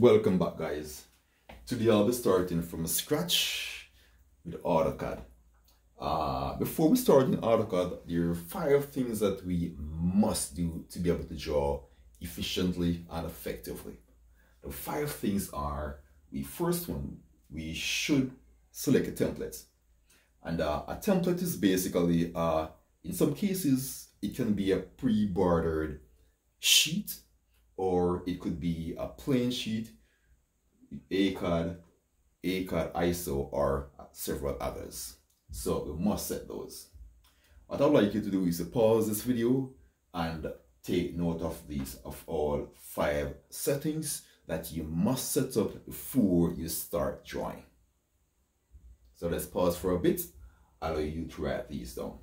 Welcome back guys. Today I'll be starting from scratch with AutoCAD. Uh, before we start in AutoCAD, there are five things that we must do to be able to draw efficiently and effectively. The five things are, the first one, we should select a template. And uh, a template is basically, uh, in some cases, it can be a pre-bordered sheet or it could be a plain sheet, ACAD, ACAD ISO, or several others. So we must set those. What I'd like you to do is to pause this video and take note of these, of all five settings that you must set up before you start drawing. So let's pause for a bit, allow you to write these down.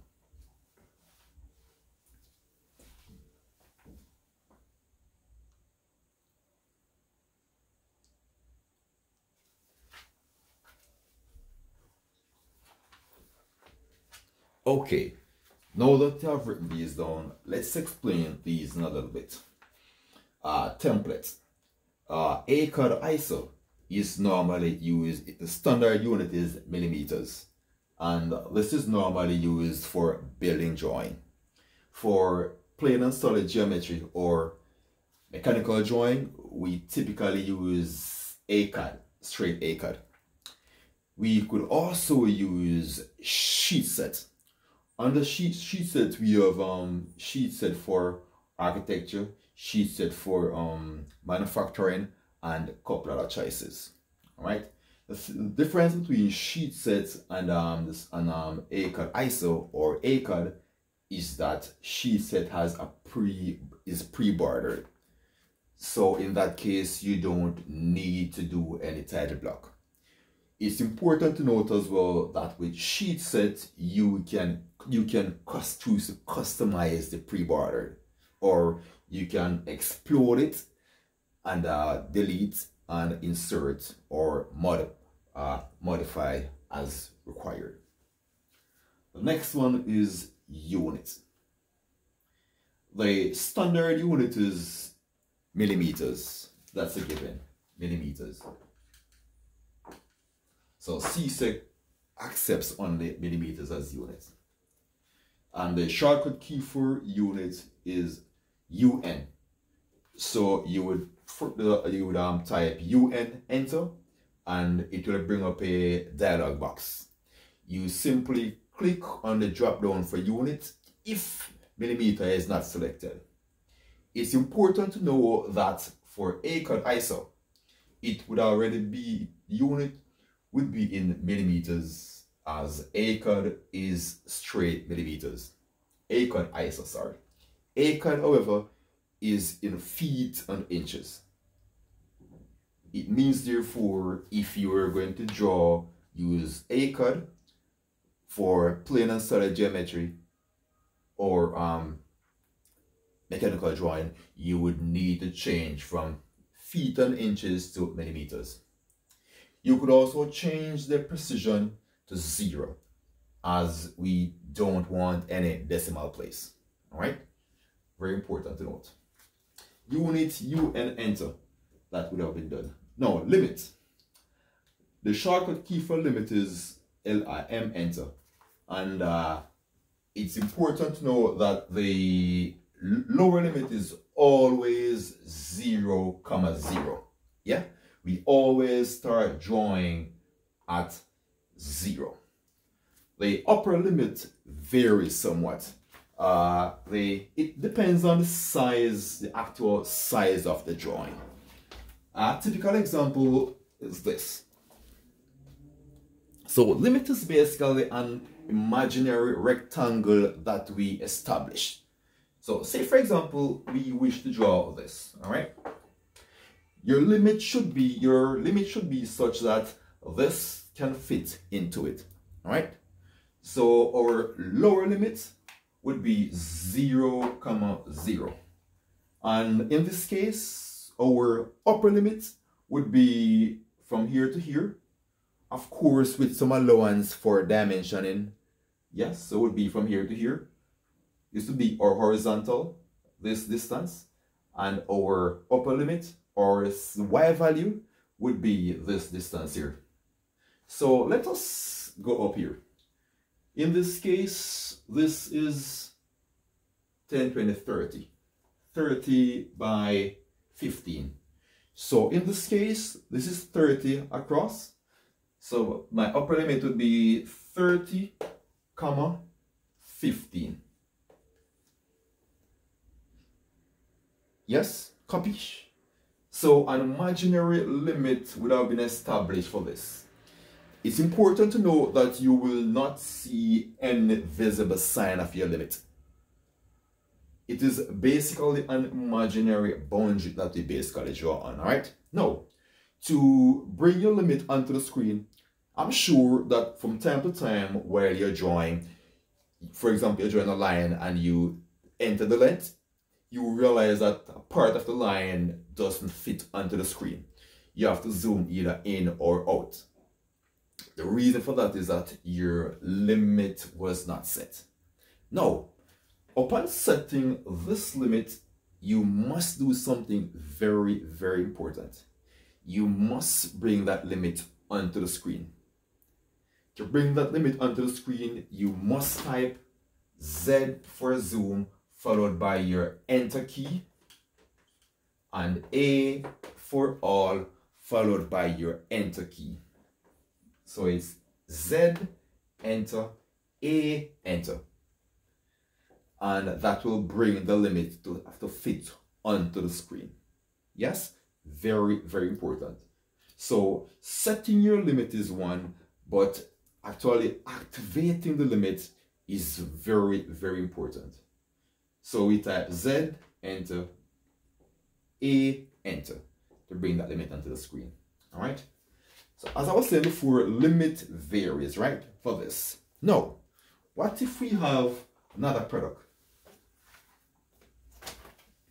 Okay, now that I've written these down, let's explain these in a little bit. Uh, templates. Uh, ACAD ISO is normally used, the standard unit is millimeters. And this is normally used for building drawing. For plane and solid geometry or mechanical drawing, we typically use ACAD, straight ACAD. We could also use sheet set on the sheet sheet set we have um sheet set for architecture sheet set for um manufacturing and a couple other choices. All right the difference between sheet sets and um this and um ACAD ISO or ACAD is that sheet set has a pre is pre-bordered. So in that case you don't need to do any title block. It's important to note as well that with sheet set you can you can choose to customize the pre-bordered or you can explode it and uh, delete and insert or mod uh, modify as required. The next one is unit. The standard unit is millimeters. That's a given, millimeters. So CSEC accepts only millimeters as units. And the shortcut key for unit is UN. So you would you would um, type UN enter and it will bring up a dialog box. You simply click on the drop down for unit if millimeter is not selected. It's important to know that for ACAD ISO, it would already be unit would be in millimeters as ACAD is straight millimeters. ACAD ISO, sorry. ACAD, however, is in feet and inches. It means, therefore, if you are going to draw, use ACAD for plane and solid geometry or um, mechanical drawing, you would need to change from feet and inches to millimeters. You could also change the precision to zero as we don't want any decimal place. All right, very important to note. Unit U and enter. That would have been done. Now, limit. The shortcut key for limit is LIM enter. And uh, it's important to know that the lower limit is always 0, comma 0. Yeah? we always start drawing at zero. The upper limit varies somewhat. Uh, the, it depends on the size, the actual size of the drawing. A typical example is this. So limit is basically an imaginary rectangle that we establish. So say for example, we wish to draw this, all right? your limit should be your limit should be such that this can fit into it all right? So our lower limit would be 0 comma 0 and in this case our upper limit would be from here to here of course with some allowance for dimensioning. Yes so it would be from here to here. This would be our horizontal this distance and our upper limit or y value would be this distance here. So let us go up here. In this case, this is 10, 20, 30. 30 by 15. So in this case, this is 30 across. So my upper limit would be 30, comma, 15. Yes, copy. So an imaginary limit would have been established for this. It's important to know that you will not see any visible sign of your limit. It is basically an imaginary boundary that we basically draw on, alright? Now, to bring your limit onto the screen, I'm sure that from time to time while you're drawing, for example, you're drawing a line and you enter the length, you realize that a part of the line doesn't fit onto the screen. You have to zoom either in or out. The reason for that is that your limit was not set. Now, upon setting this limit, you must do something very, very important. You must bring that limit onto the screen. To bring that limit onto the screen, you must type Z for zoom followed by your enter key and A for all followed by your enter key. So it's Z enter A enter and that will bring the limit to, to fit onto the screen. Yes, very, very important. So setting your limit is one, but actually activating the limit is very, very important. So we type Z, enter, A, enter to bring that limit onto the screen. All right. So as I was saying before, limit varies, right, for this. Now, what if we have another product?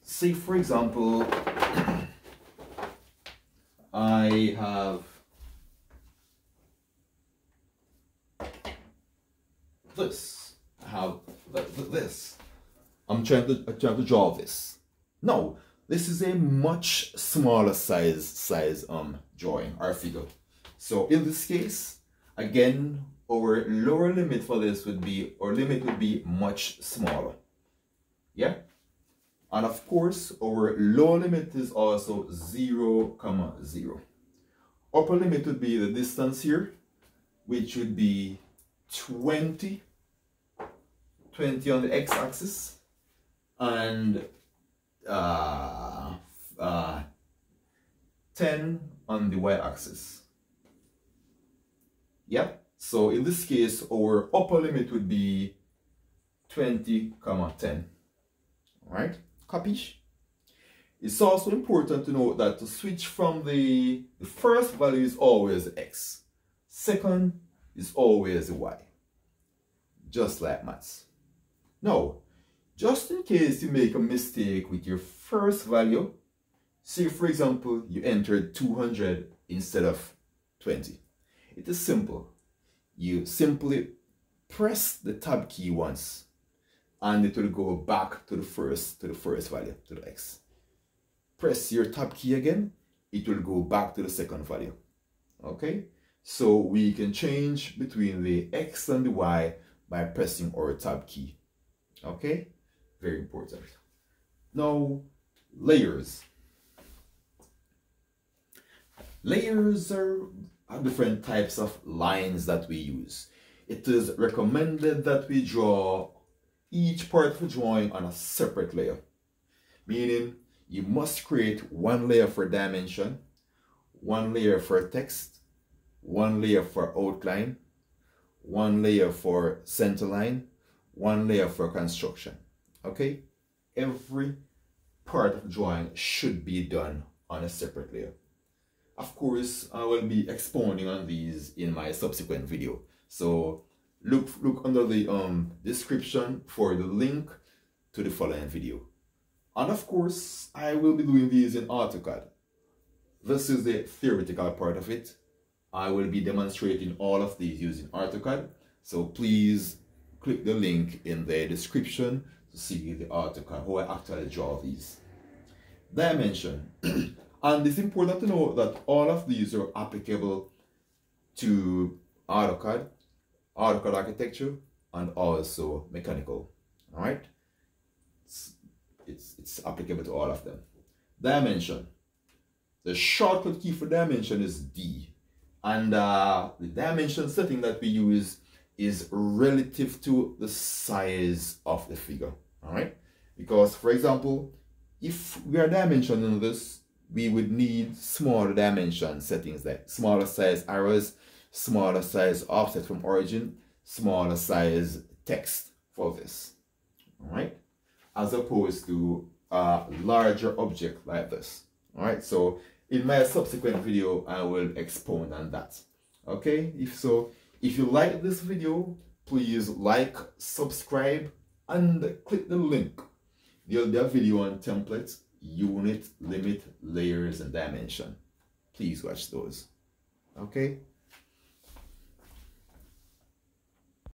Say, for example, I have this. I have this. I'm trying to, I'm trying to draw this. No, this is a much smaller size size um drawing or figure. So in this case, again, our lower limit for this would be, our limit would be much smaller. Yeah? And of course, our lower limit is also 0, comma 0. Upper limit would be the distance here, which would be 20, 20 on the x-axis, and uh, uh, 10 on the y-axis. Yep. So in this case, our upper limit would be 20, comma 10. All right, copy. It's also important to note that to switch from the, the first value is always x. Second is always y. Just like maths. Now, just in case you make a mistake with your first value, say for example, you entered 200 instead of 20. It is simple. You simply press the tab key once and it will go back to the first to the first value, to the x. Press your tab key again, it will go back to the second value. Okay? So we can change between the x and the y by pressing our tab key. Okay? very important. Now, layers. Layers are, are different types of lines that we use. It is recommended that we draw each part of the drawing on a separate layer. Meaning, you must create one layer for dimension, one layer for text, one layer for outline, one layer for center line, one layer for construction okay every part of drawing should be done on a separate layer of course i will be expounding on these in my subsequent video. So look look under the um description for the link to the following video. And of course i will be doing these in AutoCAD. This is the theoretical part of it. I will be demonstrating all of these using AutoCAD. So please click the link in the description to see the AutoCAD, how I actually draw these. Dimension. And it's important to know that all of these are applicable to AutoCAD, AutoCAD architecture, and also mechanical. All right, it's, it's, it's applicable to all of them. Dimension. The shortcut key for dimension is D. And uh, the dimension setting that we use is relative to the size of the figure. All right. Because, for example, if we are dimensioning this, we would need smaller dimension settings like smaller size arrows, smaller size offset from origin, smaller size text for this. All right. As opposed to a larger object like this. All right. So in my subsequent video, I will expound on that. Okay, if so, if you like this video, please like, subscribe, and click the link. There'll be a video on templates, unit, limit, layers, and dimension. Please watch those. Okay.